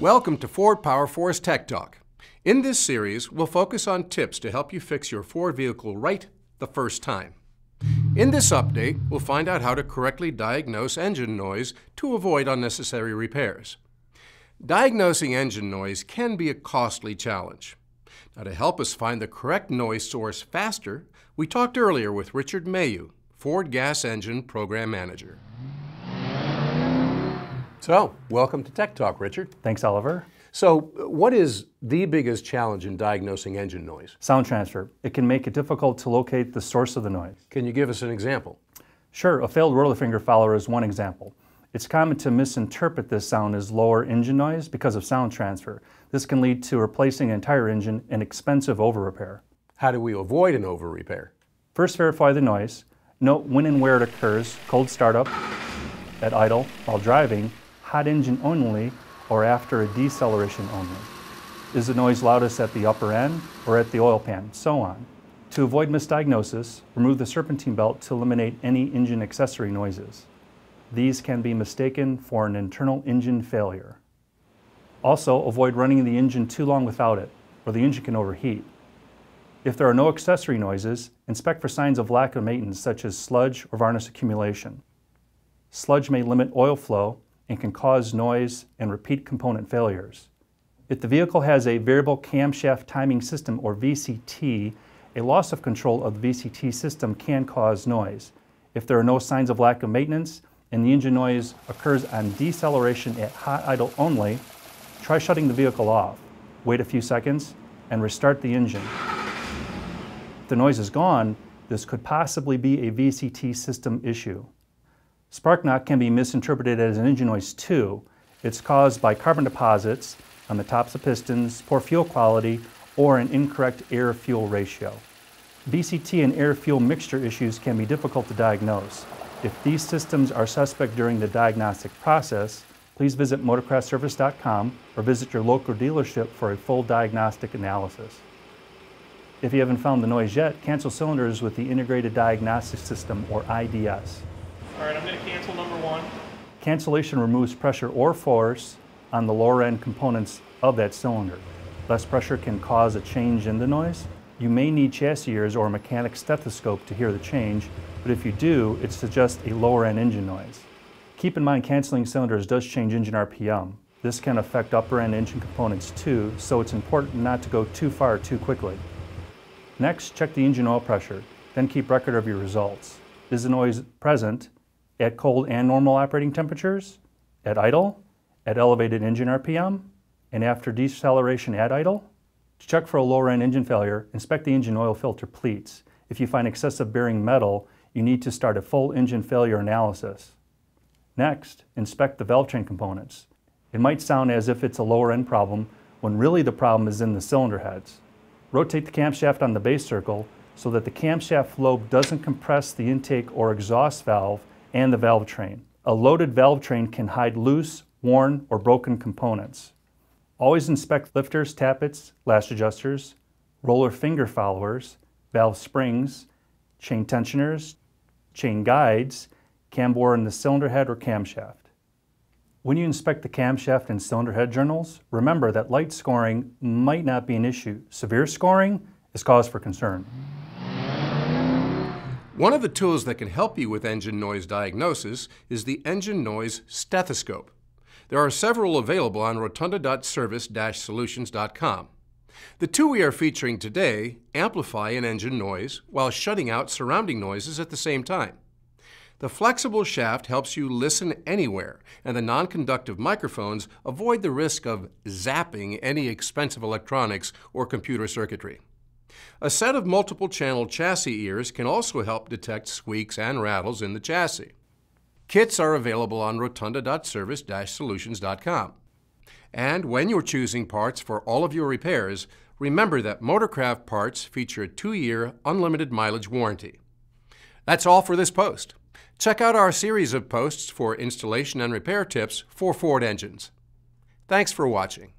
Welcome to Ford Power Force Tech Talk. In this series, we'll focus on tips to help you fix your Ford vehicle right the first time. In this update, we'll find out how to correctly diagnose engine noise to avoid unnecessary repairs. Diagnosing engine noise can be a costly challenge. Now, to help us find the correct noise source faster, we talked earlier with Richard Mailloux, Ford Gas Engine Program Manager. So, welcome to Tech Talk, Richard. Thanks, Oliver. So, what is the biggest challenge in diagnosing engine noise? Sound transfer. It can make it difficult to locate the source of the noise. Can you give us an example? Sure, a failed roller finger follower is one example. It's common to misinterpret this sound as lower engine noise because of sound transfer. This can lead to replacing an entire engine and expensive over repair. How do we avoid an over repair? First, verify the noise. Note when and where it occurs cold startup, at idle, while driving, hot engine only, or after a deceleration only. Is the noise loudest at the upper end or at the oil pan? So on. To avoid misdiagnosis, remove the serpentine belt to eliminate any engine accessory noises. These can be mistaken for an internal engine failure. Also, avoid running the engine too long without it, or the engine can overheat. If there are no accessory noises, inspect for signs of lack of maintenance such as sludge or varnish accumulation. Sludge may limit oil flow and can cause noise and repeat component failures. If the vehicle has a variable camshaft timing system or VCT, a loss of control of the VCT system can cause noise. If there are no signs of lack of maintenance and the engine noise occurs on deceleration at hot idle only, try shutting the vehicle off. Wait a few seconds and restart the engine. If the noise is gone, this could possibly be a VCT system issue. Spark knock can be misinterpreted as an engine noise too. It's caused by carbon deposits on the tops of pistons, poor fuel quality, or an incorrect air-fuel ratio. VCT and air-fuel mixture issues can be difficult to diagnose. If these systems are suspect during the diagnostic process, please visit motorcraftservice.com or visit your local dealership for a full diagnostic analysis. If you haven't found the noise yet, cancel cylinders with the Integrated Diagnostic System or IDS. All right, I'm going to cancel number one. Cancellation removes pressure or force on the lower end components of that cylinder. Less pressure can cause a change in the noise. You may need chassis ears or a mechanic stethoscope to hear the change, but if you do, it suggests a lower end engine noise. Keep in mind canceling cylinders does change engine RPM. This can affect upper end engine components too, so it's important not to go too far too quickly. Next, check the engine oil pressure, then keep record of your results. Is the noise present? At cold and normal operating temperatures, at idle, at elevated engine RPM, and after deceleration at idle. To check for a lower end engine failure, inspect the engine oil filter pleats. If you find excessive bearing metal, you need to start a full engine failure analysis. Next, inspect the valve train components. It might sound as if it's a lower end problem when really the problem is in the cylinder heads. Rotate the camshaft on the base circle so that the camshaft lobe doesn't compress the intake or exhaust valve and the valve train. A loaded valve train can hide loose, worn, or broken components. Always inspect lifters, tappets, lash adjusters, roller finger followers, valve springs, chain tensioners, chain guides, cam bore in the cylinder head or camshaft. When you inspect the camshaft and cylinder head journals, remember that light scoring might not be an issue. Severe scoring is cause for concern. One of the tools that can help you with engine noise diagnosis is the Engine Noise Stethoscope. There are several available on rotunda.service-solutions.com. The two we are featuring today amplify an engine noise while shutting out surrounding noises at the same time. The flexible shaft helps you listen anywhere, and the non-conductive microphones avoid the risk of zapping any expensive electronics or computer circuitry. A set of multiple channel chassis ears can also help detect squeaks and rattles in the chassis. Kits are available on rotunda.service-solutions.com. And when you're choosing parts for all of your repairs, remember that Motorcraft parts feature a two-year unlimited mileage warranty. That's all for this post. Check out our series of posts for installation and repair tips for Ford engines. Thanks for watching.